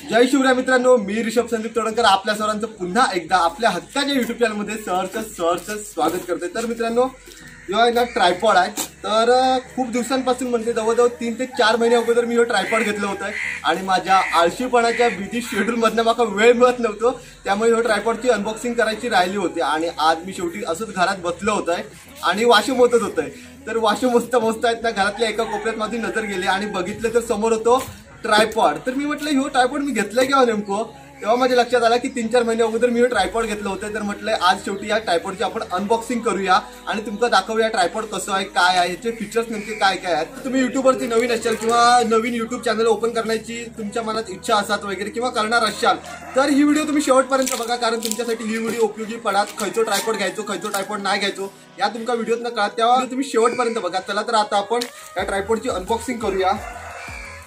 जय शिवराय मित्रांनो मी ऋषभ संदीप तोडकर आपल्या सर्वांचं पुन्हा एकदा आपल्या हक्काच्या युट्यूब चॅनलमध्ये सहर्ष सहर्ष स्वागत करते तर मित्रांनो जो आहे ना ट्रायपॉड आहे. तर खूप दिवसांपासून म्हणजे जवळजवळ तीन ते चार महिने अगोदर मी हो ट्रायपॉड घेतलं होतं. आणि माझ्या आळशीपणाच्या बिझी शेड्यूलमधनं मला वेळ मिळत नव्हतो. त्यामुळे हो ट्रायपॉडची अनबॉक्सिंग करायची राहिली होती. आणि आज मी शेवटी असंच घरात बसलो आहे आणि वाशे होतं आहे तर वाशे मोजता मोजता आहेत ना घरातल्या एका कोपऱ्यात माझी नजर गेली. आणि बघितलं तर समोर होतो ट्रायपॉड तर मी म्हटलं ह्यो ट्रायपॉड मी घेतलाय किंवा नेमको? तेव्हा माझ्या लक्षात आलं की तीन चार महिने अगोदर मी ट्रायपॉड घेतलं होतं. तर म्हटलं आज शेवटी या ट्रायपॉडची आपण अनबॉक्सिंग करूया आणि तुमचं दाखवूया ट्रायपॉड कसं आहे काय आहे याचे फीचर्स नेमके काय काय आहेत. तर तुम्ही युट्यूबवरती नवीन असाल किंवा नवीन युट्यूब चॅनल ओपन करण्याची तुमच्या मनात इच्छा असात वगैरे किंवा करणार असाल तर ही व्हिडिओ तुम्ही शेवटपर्यंत बघा कारण तुमच्यासाठी ही व्हिडिओ उपयोगी पडात. खयचो ट्रायपॉड घ्यायचो खयचो ट्रायपॉड नाही घ्यायचो या तुमच्या व्हिडिओत न कळा तेव्हा तुम्ही शेवटपर्यंत बघा. चला तर आता आपण या ट्रायपॉडची अनबॉक्सिंग करूया.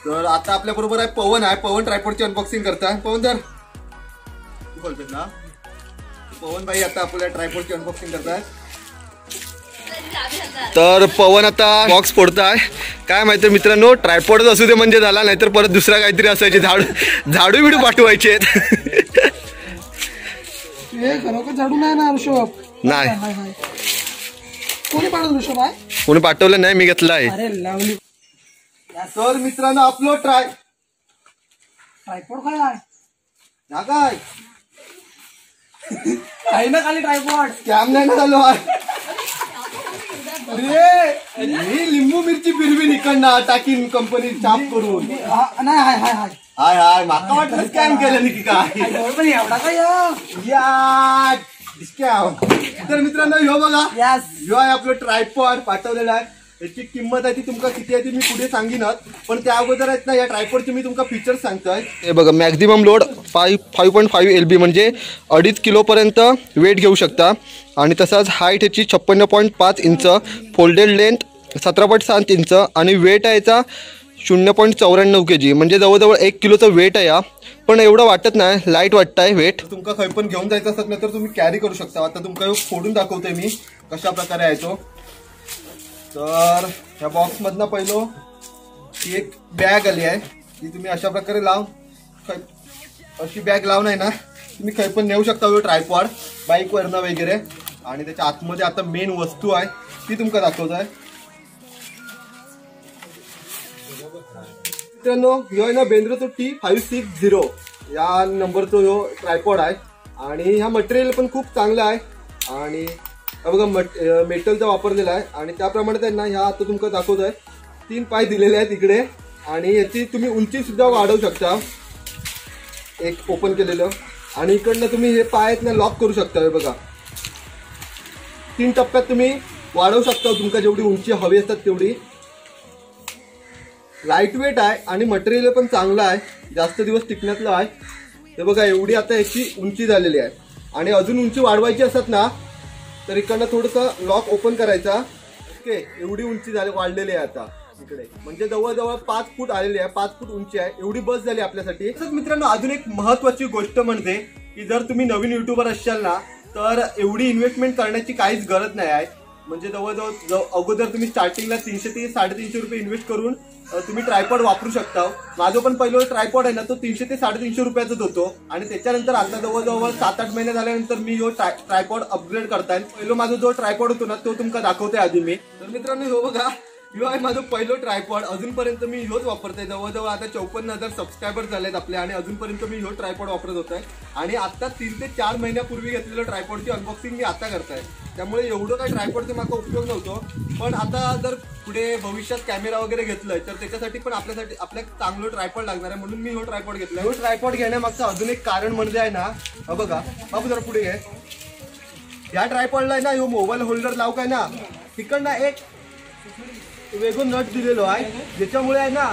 तर आता आपल्या बरोबर आहे पवन आहे. पवन ट्रायपॉडची अनबॉक्सिंग करताय. पवन तर तू बोलतोस ना. पवन भाई आता आपल्या ट्रायपॉडची अनबॉक्सिंग करताय. तर पवन आता बॉक्स फोडताय. काय माहिती मित्रांनो ट्रायपॉडच असू दे म्हणजे झाला नाहीतर परत दुसरा काहीतरी असायचे. झाडू झाडू बिडू पाठवायचे खरोखर झाडू नाही ना ऋषभ? नाही. हाय, हाय. कोणी पाठवलं नाही मी घेतला आहे अरे लावली. तर मित्रांनो आपलं ट्राय ट्रायपॉड काय आहे. काय? काही ना खाली ट्रायपॉड कॅम नाही ना झालो आहे अरे मी लिंबू मिरची फिरवी इकडनं टाकीन कंपनी चाप करून. नाही हाय हाय हाय. हाय हाय माका वाटलं स्कॅम केलं की? काय एवढं पण एवढा काय या या स्कॅम तर मित्रांनो ह्यो बघा. यस ह्यो आहे आपलं ट्रायपॉड पाठवलेला आहे. याची किंमत आहे ती तुमका किती आहे ती मी पुढे सांगीनच. पण त्या अगोदर आहेत ना या ट्रायपॉडचे मी तुमका फीचर्स सांगतोय. हे बघा maximum load five five point five L B म्हणजे अडीच किलोपर्यंत वेट घेऊ शकता. आणि तसाच हाईट ह्याची छप्पन्न पॉईंट पाच इंच फोल्डेड लेंथ सतरा पॉईंट सात इंच आणि वेट आहे याचा शून्य पॉईंट चौऱ्याण्णव के जी म्हणजे जवळजवळ एक किलोचं वेट आहे या पण एवढं वाटत नाही लाइट वाटतंय वेट तुमका खंय पण घेऊन जायचं असत नाही तर तुम्ही कॅरी करू शकता. आता तुमका फोडून दाखवतोय मी कशा प्रकारे आहे तो. तर ह्या बॉक्समधनं पहिलं ही एक बॅग आली आहे ती तुम्ही अशा प्रकारे लाव अशी बॅग लावून आहे ना तुम्ही खंय पण नेऊ शकता हो ट्रायपॉड बाईकवरनं वगैरे. आणि त्याच्या आतमध्ये आता मेन वस्तू आहे ती तुमका दाखवत आहे. मित्रांनो ह्यो आहे ना बेंद्रोचो टी फाईव्ह सिक्स झिरो या नंबरचो ह्यो ट्रायपॉड आहे. आणि ह्या मटेरियल पण खूप चांगलं आहे. आणि बघा मेटलचा वापरलेला आहे. आणि त्याप्रमाणे त्यांना ह्या आता तुमका दाखवत आहे तीन पाय दिलेले आहेत इकडे. आणि याची तुम्ही उंची सुद्धा वाढवू शकता. एक ओपन केलेलं. आणि इकडनं तुम्ही हे पाय आहेत ना लॉक करू शकता. हे बघा. तीन टप्प्यात तुम्ही वाढवू शकता. तुमका जेवढी उंची हवी असतात तेवढी. लाइट वेट आहे आणि मटेरियल पण चांगलं आहे. जास्त दिवस टिकण्यातलं आहे. हे बघा एवढी आता याची उंची झालेली आहे. आणि अजून उंची वाढवायची असत ना तर इकडनं थोडंसं लॉक ओपन करायचा. ओके एवढी उंची झाली वाढलेली आहे आता इकडे. म्हणजे जवळजवळ पाच फूट आलेली आहे पाच फूट उंची आहे. एवढी बस झाली आपल्यासाठी. तसंच मित्रांनो अजून एक महत्वाची गोष्ट म्हणजे की जर तुम्ही नवीन युट्यूबर असाल ना तर एवढी इन्व्हेस्टमेंट करण्याची काहीच गरज नाही आहे. म्हणजे जवळजवळ अगोदर तुम्ही स्टार्टिंगला तीनशे ते साडेतीनशे रुपये इन्व्हेस्ट करून तुम्ही ट्रायपॉड वापरू शकता. माझं पण पहिलं ट्रायपॉड आहे ना तो तीनशे ते साडेतीनशे रुपयाचाच होतो. आणि त्याच्यानंतर आता जवळजवळ सात आठ महिने झाल्यानंतर मी हो ट्रायपॉड अपग्रेड करताय. पहिलं माझा जो ट्रायपॉड होतो ना तो तुमका दाखवते आधी मी. तर मित्रांनो हो बघा. यो आहे माझं पहिलं ट्रायपॉड अजूनपर्यंत मी ह्योच वापरतोय. जवळजवळ आता चौपन्न हजार सबस्क्रायबर झालेत आपले आणि अजूनपर्यंत मी ह्यो ट्रायपॉड वापरत होतोय. आणि आता तीन ते चार महिन्यापूर्वी घेतलेलं ट्रायपॉडची अनबॉक्सिंग मी आता करताय. त्यामुळे एवढं काही ट्रायपॉडचा माझा उपयोग नव्हतो. पण आता जर पुढे भविष्यात कॅमेरा वगैरे घेतलाय तर त्याच्यासाठी पण आपल्यासाठी आपल्या चांगलं ट्रायपॉड लागणार आहे म्हणून मी ह्यो ट्रायपॉड घेतला ह्यो ट्रायपॉड घेण्यामागचं अजून एक कारण म्हणजे आहे ना बघा बाबू जरा पुढे घे. या ट्रायपॉडला आहे ना ह्यो मोबाईल होल्डर लाव काय ना? तिकडनं एक वेगळं नट दिलेलो आहे. ज्याच्यामुळे आहे ना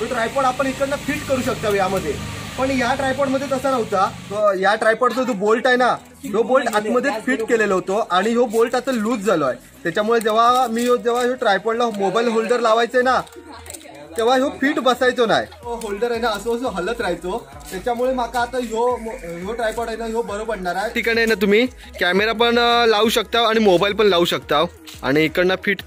तो ट्रायपॉड आपण इकडनं फिट करू शकता यामध्ये. पण या ट्रायपॉडमध्ये तसा नव्हता. या ट्रायपॉडचा जो बोल्ट आहे ना तो बोल्ट आतमध्ये फिट केलेला होतो आणि हो बोल्ट आता लूज झालो आहे त्याच्यामुळे जेव्हा मी जेव्हा ट्रायपॉडला मोबाईल होल्डर लावायचंय ना तेव्हा ह्यो फिट बसायचो नाही. होल्डर आहे ना असं असं हलत राहायचो. त्याच्यामुळे माका आता ह्यो ह्यो ट्रायपॉड आहे ना ह्यो बरं पडणार आहे. ठिकाणी आहे ना तुम्ही कॅमेरा पण लावू शकता आणि मोबाईल पण लावू शकता. आणि इकडनं फिट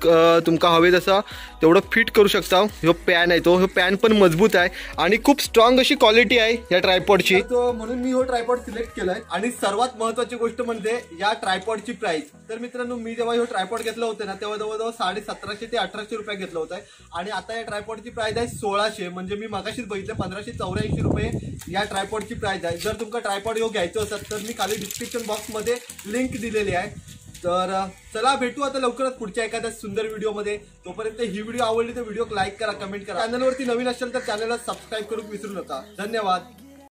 तुमका हवे तसं तेवढं फिट करू शकता. ह्यो पॅन आहे तो ह्यो पॅन पण मजबूत आहे. आणि खूप स्ट्रॉंग अशी क्वालिटी आहे या ट्रायपॉडची म्हणून मी हो ट्रायपॉड सिलेक्ट केलाय. आणि सर्वात महत्वाची गोष्ट म्हणजे या ट्रायपॉडची प्राइस तर मित्रांनो मी जेव्हा ह्यो ट्रायपॉड घेतलं होतं ना तेव्हा जवळजवळ साडे सतराशे ते अठराशे रुपये घेतलं होतं. आणि आता या ट्रायपॉडची प्राइस आहे सोळाशे. म्हणजे मी मगाशीच बघितलं पंधराशे चौऱ्याऐंशी रुपये या ट्रायपॉडची प्राइस आहे. जर तुमका ट्रायपॉड ह्यो घ्यायचं असेल तर मी खाली डिस्क्रिप्शन बॉक्समध्ये लिंक दिलेली आहे. तर चला भेटू आता लवकरच पुढच्या एखाद्या सुंदर व्हिडिओमध्ये तोपर्यंत ही व्हिडिओ आवडली तर व्हिडिओ लाईक करा कमेंट करा. चॅनलवरती नवीन असेल तर चॅनलला सबस्क्राईब करून विसरू नका. धन्यवाद.